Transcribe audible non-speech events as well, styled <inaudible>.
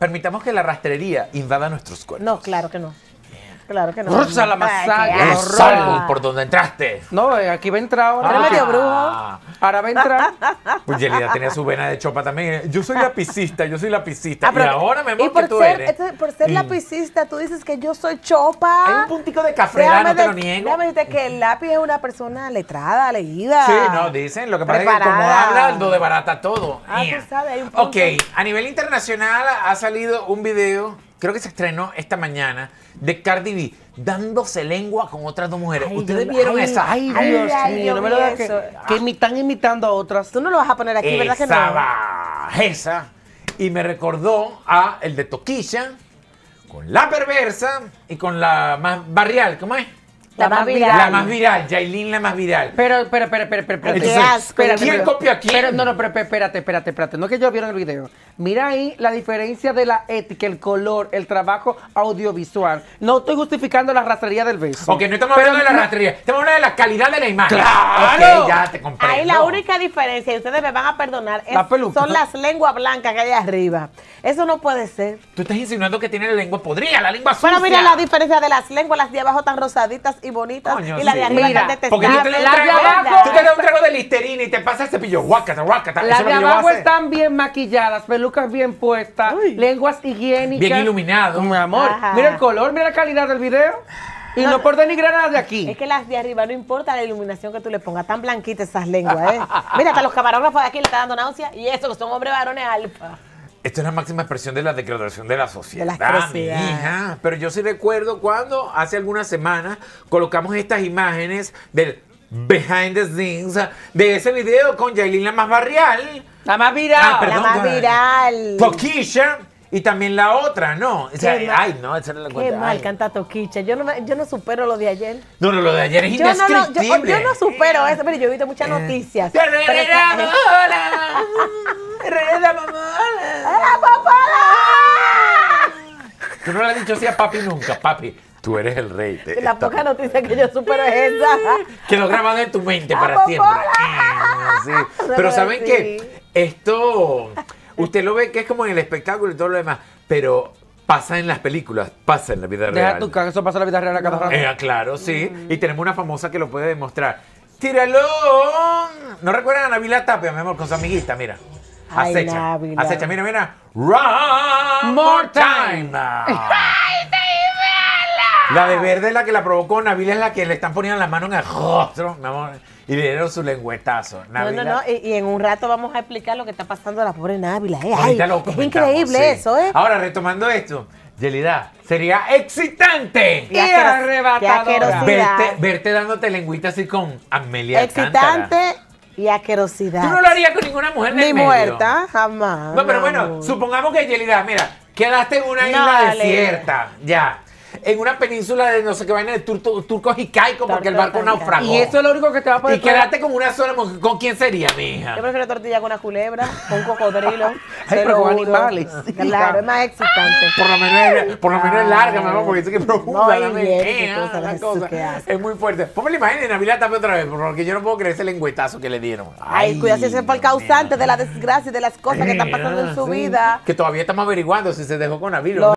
permitamos que la rastrería invada nuestros cuerpos. No, claro que no. Claro que no. Rosa la sol por donde entraste. No, eh, aquí va a entrar ahora. Eres medio brujo. Ah, Ahora va a entrar. <laughs> Pues Yelida tenía su vena de chopa también. Yo soy lapicista, yo soy lapicista. Ah, pero- y ahora me que tú ser, eres. este- por ser Y lapicista, tú dices que yo soy chopa. Hay un puntico de cafredad, no te lo de- niego. déjame decirte que el lápiz es una persona letrada, leída. Sí, no, dicen. Lo que pasa es que como habla, lo debarata todo. Ah, tú sabes, hay un punto. Ok, a nivel internacional ha salido un video, creo que se estrenó esta mañana, de Cardi B dándose lengua con otras dos mujeres. Ay, ¿Ustedes vieron ay, esa? Ay, Dios ay, mío, no me lo digas que, que me están imitando a otras. Tú no lo vas a poner aquí, ¿verdad que esa no? bajeza. Y me recordó a el de Toquilla, con la perversa y con la más barrial, ¿cómo es? La más viral. La más viral, Yailin la más viral. Pero, espera, espera, espera, espera. espérate. Qué asco, ¿Quién pero- copia a quién? pero- no, no, pero espérate, espérate, espérate, espérate. No es que ellos vieron el video. Mira ahí la diferencia de la ética, el color, el trabajo audiovisual. No estoy justificando la rastrería del beso. Ok, no estamos Pero hablando de la no- rastrería, estamos hablando de la calidad de la imagen. ¡Claro! Ok, ya te comprendo. Ahí la única diferencia, y ustedes me van a perdonar, es- La son las lenguas blancas que hay arriba. Eso no puede ser. Tú estás insinuando que tiene la lengua podrida, la lengua sucia. Pero mira la diferencia de las lenguas, las de abajo tan rosaditas y bonitas, Coño, y las de arriba Mira, Porque tú te das un trago, abajo- tú te das un trago de listerina y te pasa el cepillo, guácata, guácata. Las de a abajo están bien maquilladas, pelucas bien puestas, lenguas higiénicas. Bien iluminado. Mi amor, Ajá. mira el color, mira la calidad del video. Y no, por denigrar nada de aquí. Es que las de arriba, no importa la iluminación que tú le pongas, tan blanquitas esas lenguas, ¿eh? Mira, hasta los camarógrafos de aquí le están dando náusea y eso que son hombres varones alfa. Esto es la máxima expresión de la degradación de la sociedad, De la mi hija. Pero yo sí recuerdo cuando hace algunas semanas colocamos estas imágenes del behind the scenes de ese video con Yailin la más barrial. La más viral. Ah, perdón, la más viral. Toquilla y también la otra, ¿no? O sea, Qué mal. ay, no, esa era la Qué cuenta. mal Ay. canta Toquicha. Yo no, yo no supero lo de ayer. No, no, lo de ayer es Yo no, no, yo, yo no supero eso, pero yo he visto muchas Eh. noticias. Pero <laughs> Pero era esa- mola, era mola. Tú no le has dicho así a papi nunca, papi. Tú eres el rey. de La esta- poca noticia que yo supero es esa. <laughs> Quedó grabado en tu mente ¡La para siempre. Eh, sí. <laughs> Pero lo ¿saben qué? Esto, usted lo ve que es como en el espectáculo y todo lo demás, pero pasa en las películas, pasa en la vida Deja real. tu cara, eso pasa en la vida real a cada rato. Eh, claro, sí. Y tenemos una famosa que lo puede demostrar. ¡Tíralo! ¿No recuerdan a Navila Tapia, mi amor, con su amiguita? Mira. Acecha. Acecha, mira, mira. Run more time. <laughs> La de verde es la que la provocó, Navila es la que le están poniendo la mano en el rostro, mi amor. Y le dieron su lengüetazo. No, no, Navila- no. Y, y en un rato vamos a explicar lo que está pasando a la pobre Návila. ¿eh? Ay, es increíble sí. eso, ¿eh? Ahora, retomando esto, Yelida, sería excitante Y arrebatadora. verte, verte dándote lengüita así con Amelia Alcántara. Y asquerosidad. Tú no lo harías con ninguna mujer del Ni medio. muerta, jamás. No, pero bueno, supongamos que Yelida, mira, quedaste en una No, isla dale. desierta, ya. En una península de no sé qué vaina de turco, turcos y caico porque el barco naufragó. Y eso es lo único que te va a poder Y quedaste con una sola mujer. ¿Con quién sería, mi hija? Yo prefiero tortilla con una culebra, con un cocodrilo. <laughs> Ay, pero con animales. <laughs> Claro, es más excitante. Por lo menos es, por lo menos es larga, mi amor, porque dice que profunda. No, la eh. Es muy fuerte. Ponme la imagen de Navila Tapia otra vez, porque yo no puedo creer ese lengüetazo que le dieron. Ay, cuidado si ese fue el causante de la desgracia y de las cosas que están pasando en su Sí, vida. Que todavía estamos averiguando si se dejó con Navila. Lo